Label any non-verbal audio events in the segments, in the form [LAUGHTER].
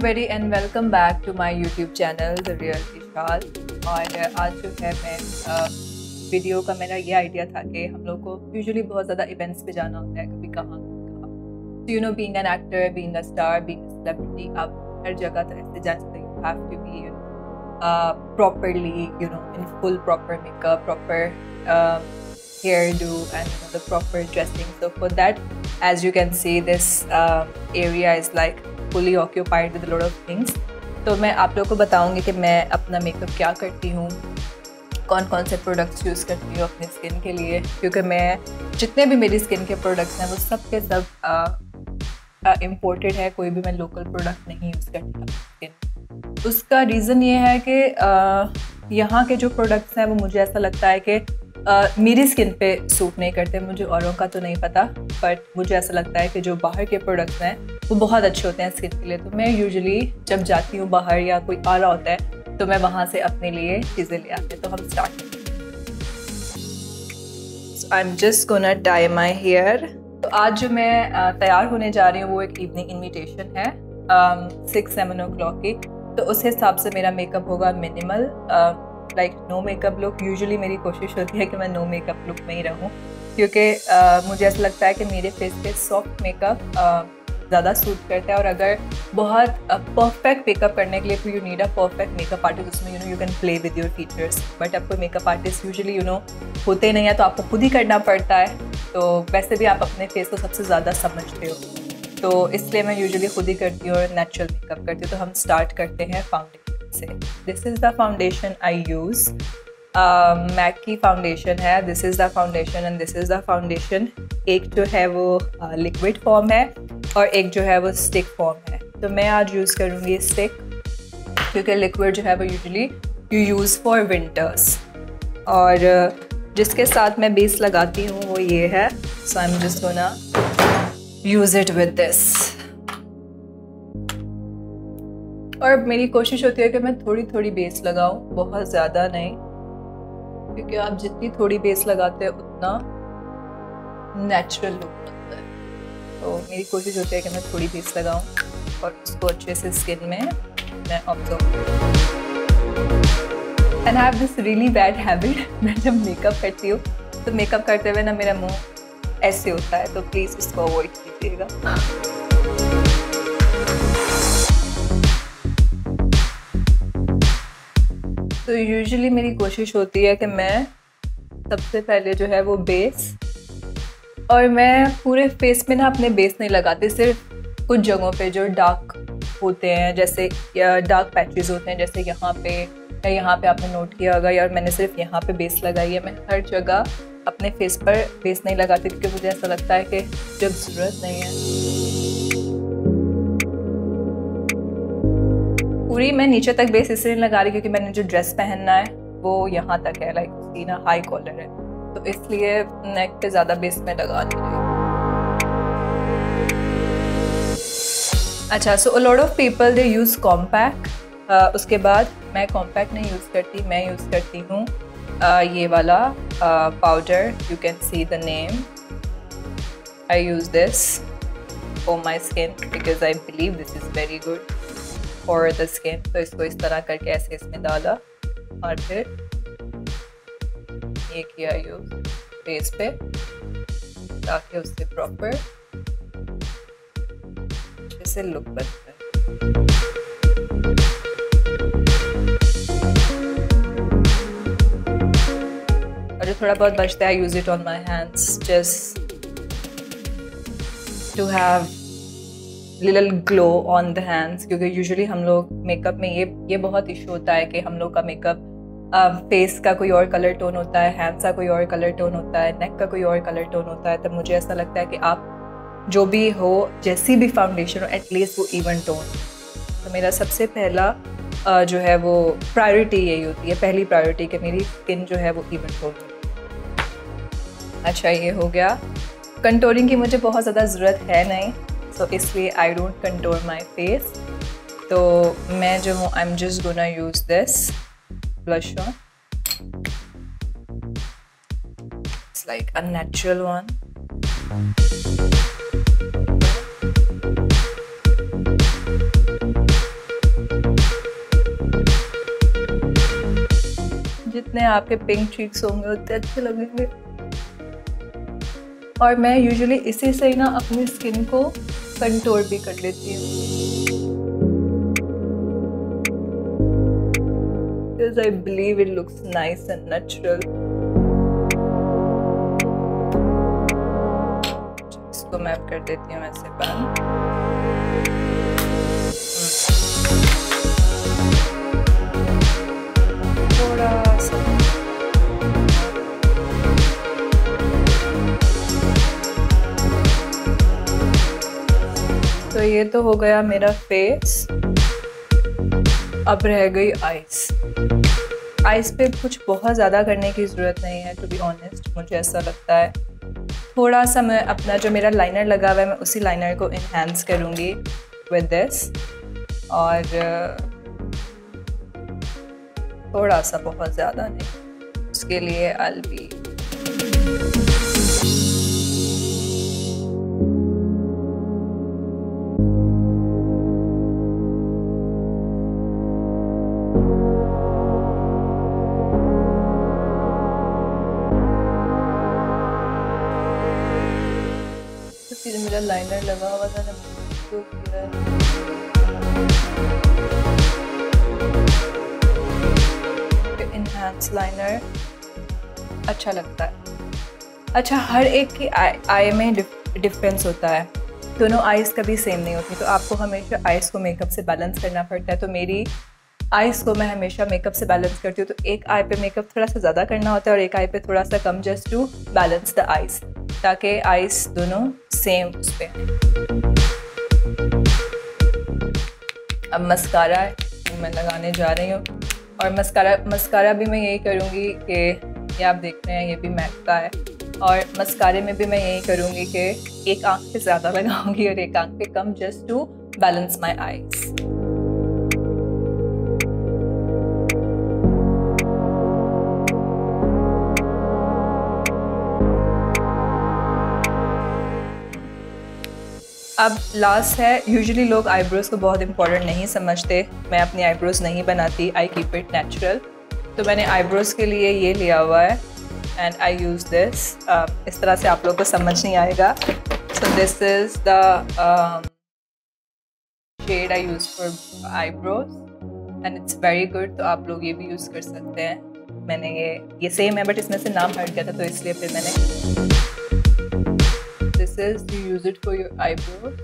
Hi everybody and welcome back to my YouTube channel the real Vishal और आज जो है मैं वीडियो का मेरा ये आइडिया था कि हम लोग को यूजुअली बहुत ज़्यादा इवेंट्स पे जाना होता है कभी कहाँ कहाँ। You know being an actor being a star being a celebrity आप हर जगह तरह से जा सकते you have to be you know properly you know in full proper makeup proper hairdo and you know, the proper dressing. So for that as you can see this uh, area is like fully occupied with a of things तो मैं आप लोगों को बताऊँगी कि मैं अपना makeup क्या करती हूँ कौन कौन से प्रोडक्ट्स यूज़ करती हूँ अपनी स्किन के लिए, क्योंकि मैं जितने भी मेरी स्किन के प्रोडक्ट्स हैं, वो सब के सब इम्पोर्टेड है, कोई भी मैं लोकल प्रोडक्ट नहीं यूज़ करती स्किन उसका रीज़न ये है कि यहाँ के जो प्रोडक्ट्स हैं, वो मुझे ऐसा लगता है कि मेरी स्किन पे सूट नहीं करते, मुझे औरों का तो नहीं पता बट मुझे ऐसा लगता है कि जो बाहर के प्रोडक्ट्स हैं, वो बहुत अच्छे होते हैं स्किन के लिए। तो मैं यूजुअली जब जाती हूँ बाहर या कोई आ रहा होता है तो मैं वहाँ से अपने लिए चीज़ें ले आते तो हम start I am just gonna dye my hair तो आज जो मैं तैयार होने जा रही हूँ, वो एक इवनिंग इन्विटेशन है सिक्स सेवन ओ क्लॉक की। तो उस हिसाब से मेरा मेकअप होगा minimal like no makeup look usually मेरी कोशिश होती है कि मैं नो मेकअप लुक में ही रहूँ। क्योंकि uh, मुझे ऐसा लगता है कि मेरे फेस पे सॉफ्ट मेकअप ज़्यादा सूट करता है और अगर बहुत परफेक्ट मेकअप करने के लिए तो you need a perfect makeup artist उसमें you know you can play with your features but आपको makeup artist usually you know होते नहीं है तो आपको खुद ही करना पड़ता है। तो वैसे भी आप अपने फेस को सबसे ज़्यादा समझते हो। तो इसलिए मैं यूजुअली खुद ही करती हूँ और नेचुरल मेकअप करती हूँ। तो हम स्टार्ट करते हैं फाउंडेशन से। This is the foundation I use MAC की फाउंडेशन है this is the foundation and this is the foundation एक जो है वो लिक्विड uh, फॉर्म है और एक जो है वो स्टिक फॉर्म है। तो मैं आज यूज़ करूँगी स्टिक क्योंकि लिक्विड जो है वो usually you use for winters और जिसके साथ मैं बेस लगाती हूँ वो ये है। So I am just gonna use it with this और मेरी कोशिश होती है कि मैं थोड़ी थोड़ी बेस लगाऊँ, बहुत ज़्यादा नहीं। क्योंकि आप जितनी थोड़ी बेस लगाते हैं, उतना नेचुरल लुक लगता है। तो मेरी कोशिश होती है कि मैं थोड़ी बेस लगाऊँ और उसको अच्छे से स्किन में मैं observe and I have this really bad habit मैं जब मेकअप करती हूँ तो मेकअप करते हुए ना मेरा मुँह ऐसे होता है तो प्लीज़ इसको अवॉइड कीजिएगा। तो यूजुअली मेरी कोशिश होती है कि मैं सबसे पहले जो है वो बेस और मैं पूरे फेस में ना अपने बेस नहीं लगाती, सिर्फ़ कुछ जगहों पे जो डार्क होते हैं, जैसे डार्क पैचेस होते हैं, जैसे यहाँ पे, या यहाँ पे आपने नोट किया होगा, या मैंने सिर्फ़ यहाँ पे बेस लगाई है। मैं हर जगह अपने फेस पर बेस नहीं लगाती क्योंकि मुझे ऐसा लगता है कि जब ज़रूरत नहीं है। पूरी मैं नीचे तक बेस इसलिए लगा रही क्योंकि मैंने जो ड्रेस पहनना है वो यहाँ तक है लाइक उसकी ना हाई कॉलर है। तो इसलिए नेक पे ज़्यादा बेस में लगा नहीं रही अच्छा so lot of people they use compact उसके बाद मैं कॉम्पैक्ट नहीं यूज़ करती मैं यूज़ करती हूँ uh, ये वाला powder you can see the name I use this for my skin because I believe this is very good for the skin तो इसको इस तरह करके ऐसे इसमें डाला और फिर ये किया यूज़ फेस पे, ताकि उससे प्रॉपर जैसे लुक बनता है और जो थोड़ा बहुत बचता है use it on my hands just to have little glow on the hands क्योंकि यूजुअली हम लोग मेकअप में ये ये बहुत इशू होता है कि हम लोग का मेकअप फेस का कोई और कलर टोन होता है हैंड्स का कोई और कलर टोन होता है नेक का कोई और कलर टोन होता है तब मुझे ऐसा लगता है कि आप जो भी हो जैसी भी फाउंडेशन हो एटलीस्ट वो इवन टोन तो मेरा सबसे पहला uh, जो है वो प्रायोरिटी यही होती है पहली प्रायोरिटी कि मेरी स्किन जो है वो इवन टोन अच्छा ये हो गया. कंटोरिंग की मुझे बहुत ज़्यादा ज़रूरत है नहीं तो इसलिए I don't control my face तो मैं जो हूँ I am just gonna use this blush on It's like a natural one. जितने आपके पिंक चीक्स होंगे, उतने अच्छे लगेंगे। और मैं यूजुअली इसी से ही ना अपनी स्किन को कंटोर भी कर लेती हूँ। I believe it looks nice and natural इसको मैप कर देती हूँ ऐसे बाल तो ये तो हो गया मेरा फेस अब रह गई आइस आइस पे कुछ बहुत ज़्यादा करने की ज़रूरत नहीं है टू बी ऑनेस्ट मुझे ऐसा लगता है. थोड़ा सा मैं अपना जो मेरा लाइनर लगा हुआ है, मैं उसी लाइनर को इन्हेंस करूँगी विद दिस और, थोड़ा सा बहुत ज़्यादा नहीं. उसके लिए आई बी मेरा लाइनर लगा हुआ था ना तो लाइनर अच्छा लगता है। अच्छा हर एक की आई, आई में डिफरेंस होता है। दोनों आइज़ कभी सेम नहीं होती तो आपको हमेशा आइज़ को मेकअप से बैलेंस करना पड़ता है। तो मेरी आइज़ को मैं हमेशा मेकअप से बैलेंस करती हूँ तो एक आई पे मेकअप थोड़ा सा ज़्यादा करना होता है और एक आई पे थोड़ा सा कम just to balance the eyes ताकि आइस दोनों सेम उस पर अब मस्कारा मैं लगाने जा रही हूँ और मस्कारा मस्कारा भी मैं यही करूँगी कि ये आप देख रहे हैं, ये भी मैक का है और मस्कारे में भी मैं यही करूँगी कि एक आँख पे ज़्यादा [LAUGHS] लगाऊँगी और एक आँख पे कम just to balance my eyes अब लास्ट है। यूजुअली लोग आईब्रोज को बहुत इंपॉर्टेंट नहीं समझते। मैं अपनी आईब्रोज नहीं बनाती। आई कीप इट नेचुरल तो मैंने आईब्रोज के लिए ये लिया हुआ है। एंड आई यूज़ दिस इस तरह से आप लोग को समझ नहीं आएगा। So this is the shade I use for eyebrows and it's very good तो आप लोग ये भी यूज़ कर सकते हैं। मैंने ये ये सेम है बट इसमें से नाम हट गया था तो इसलिए फिर मैंने is you use it for your eyebrows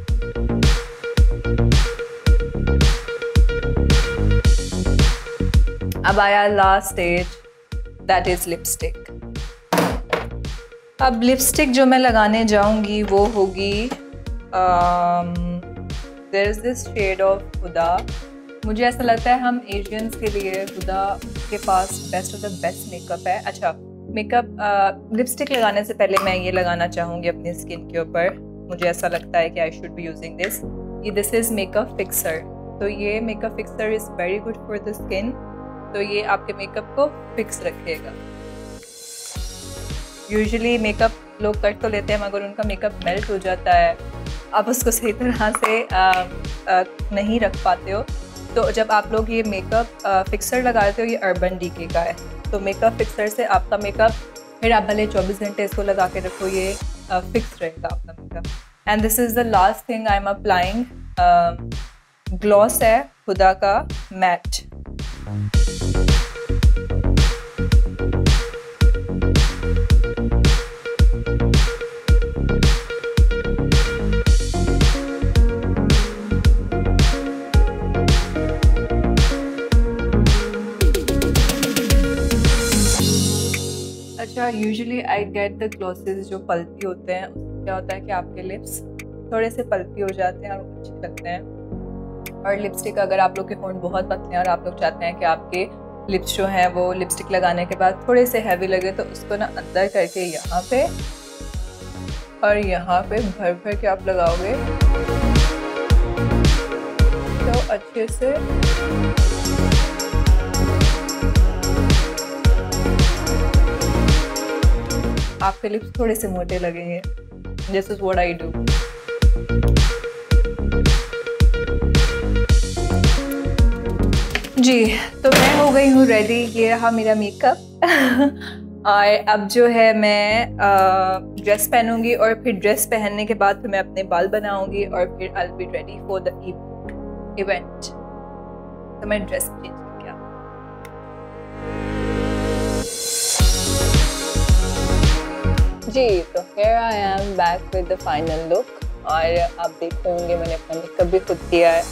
अब आया last stage that is lipstick अब लिपस्टिक जो मैं लगाने जाऊँगी, वो होगी there is this shade of Huda मुझे ऐसा लगता है हम एशियंस के लिए खुदा के पास best of the best makeup है। अच्छा मेकअप लिपस्टिक लगाने से पहले मैं ये लगाना चाहूँगी अपनी स्किन के ऊपर। मुझे ऐसा लगता है कि I should be using this ये दिस इज़ मेकअप फिक्सर तो ये makeup fixer is very good for the skin तो ये आपके मेकअप को फिक्स रखेगा। यूजुअली मेकअप लोग कर तो लेते हैं मगर उनका मेकअप मेल्ट हो जाता है। आप उसको सही तरह से आ, आ, नहीं रख पाते हो। तो जब आप लोग ये मेकअप फिक्सर लगाते हो, ये अर्बन डीके का है। तो मेकअप फिक्सर से आपका मेकअप फिर आप भले 24 घंटे इसको लगा के रखो, ये फिक्स रहेगा आपका makeup and this is the last thing I am applying gloss है खुदा का मैट अच्छा usually I get the glosses जो पल्पी होते हैं, उससे क्या होता है कि आपके लिप्स थोड़े से पल्पी हो जाते हैं और अच्छे लगते हैं। और लिपस्टिक अगर आप लोग के होंठ बहुत पतले हैं और आप लोग चाहते हैं कि आपके लिप्स जो हैं, वो लिपस्टिक लगाने के बाद थोड़े से हैवी लगे तो उसको ना अंदर करके यहाँ पे और यहाँ पे भर भर के आप लगाओगे। तो अच्छे से आपके लिप्स थोड़े से मोटे लगेंगे। This is what I do जी तो मैं हो गई हूँ रेडी ये रहा मेरा मेकअप और [LAUGHS] अब जो है मैं ड्रेस पहनूँगी और फिर ड्रेस पहनने के बाद फिर मैं अपने बाल बनाऊँगी और फिर I be ready for the event तो मैं ड्रेस चेंज जी तो hair I am back with the final look और आप देखते होंगे मैंने अपना मेकअप भी खुद किया है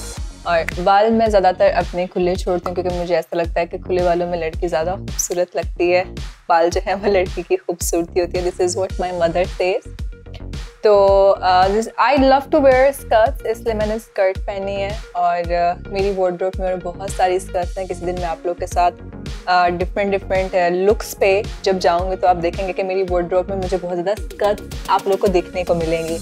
और बाल मैं ज़्यादातर अपने खुले छोड़ती हूँ क्योंकि मुझे ऐसा लगता है कि खुले बालों में लड़की ज़्यादा खूबसूरत लगती है। बाल जो है वो लड़की की खूबसूरती होती है। This is what my mother says तो I love to wear skirts इसलिए मैंने स्कर्ट पहनी है और uh, मेरी वार्ड्रोप में और बहुत सारी स्कर्ट्स हैं। किसी दिन मैं आप लोग के साथ डिफरेंट डिफरेंट लुक्स पे जब जाऊँगी तो आप देखेंगे कि मेरी वार्ड्रोप में मुझे बहुत ज़्यादा स्कर्ट्स आप लोग को देखने को मिलेंगी।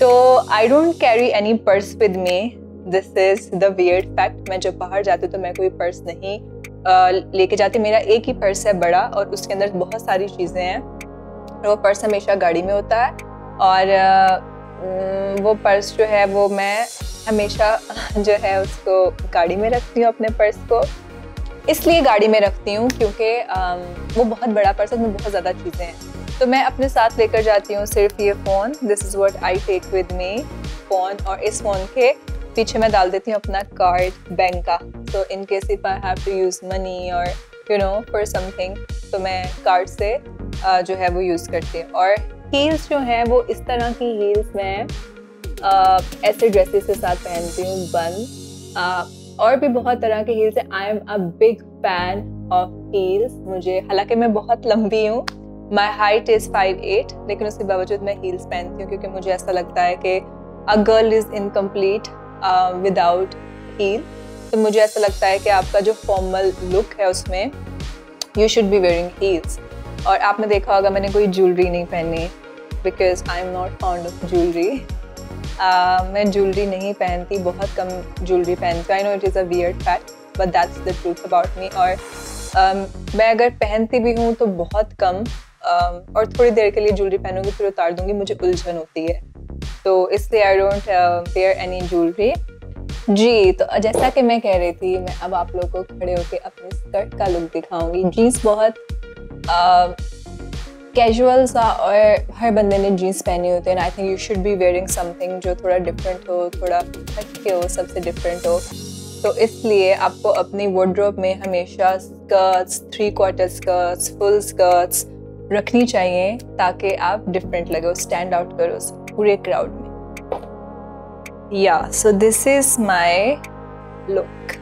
तो I don't carry any purse with me this is the weird fact मैं जब बाहर जाती हूँ तो मैं कोई पर्स नहीं लेके जाती। मेरा एक ही पर्स है बड़ा और उसके अंदर बहुत सारी चीज़ें हैं। वो पर्स हमेशा गाड़ी में होता है और वो पर्स जो है वो मैं हमेशा [LAUGHS] जो है उसको गाड़ी में रखती हूँ अपने पर्स को। इसलिए गाड़ी में रखती हूँ क्योंकि वो बहुत बड़ा पर्स उसमें बहुत ज़्यादा चीज़ें हैं। तो मैं अपने साथ लेकर जाती हूँ सिर्फ़ ये phone. This is what I take with me phone और इस फ़ोन के पीछे मैं डाल देती हूँ अपना कार्ड बैंक का। तो in case if I have to use money और यू नो फॉर समथिंग तो मैं कार्ड से uh, जो है वो यूज़ करती हूँ। और हील्स जो हैं वो इस तरह की हील्स मैं uh, ऐसे ड्रेसेस के साथ पहनती हूँ uh, और भी बहुत तरह के हील्स हैं। I am a big fan of heels मुझे, हालाँकि मैं बहुत लंबी हूँ। My height is five eight लेकिन उसके बावजूद मैं हील्स पहनती हूँ, क्योंकि मुझे ऐसा लगता है कि a girl is incomplete without heel तो मुझे ऐसा लगता है कि आपका जो फॉर्मल लुक है उसमें you should be wearing heels और आपने देखा होगा, मैंने कोई ज्वेलरी नहीं पहनी because I am not found of jewellery मैं ज्वेलरी नहीं पहनती बहुत कम ज्वेलरी पहनती I know it is a weird fact but that's the truth about me और um, मैं अगर पहनती भी हूँ तो बहुत कम um, और थोड़ी देर के लिए ज्वेलरी पहनूँगी फिर उतार दूँगी मुझे उलझन होती है। तो इसलिए I don't wear any jewellery जी तो जैसा कि मैं कह रही थी मैं अब आप लोगों को खड़े होकर अपने स्कर्ट का लुक दिखाऊँगी। जीन्स बहुत कैजुअल सा और हर बंदे ने जीन्स पहनी होती है I think you should be wearing something जो थोड़ा डिफरेंट हो, थोड़ा हटके हो, सबसे डिफरेंट हो। तो इसलिए आपको अपनी वार्ड्रोब में हमेशा skirts three quarter skirts full skirts रखनी चाहिए, ताकि आप डिफरेंट लगे स्टैंड आउट करो पूरे क्राउड में। या so this is my look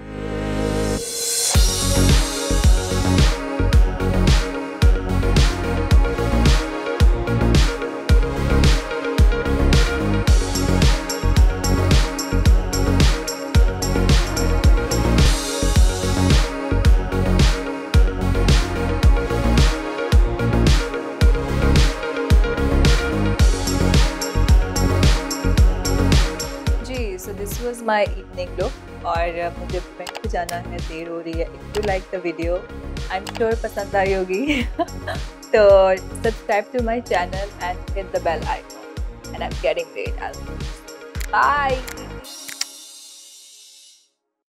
was my evening look और मुझे बैंक पे जाना है, देर हो रही है। If you like the video I am sure पसंद आई होगी। [LAUGHS] तो subscribe to my channel and hit the bell icon and I am getting great bye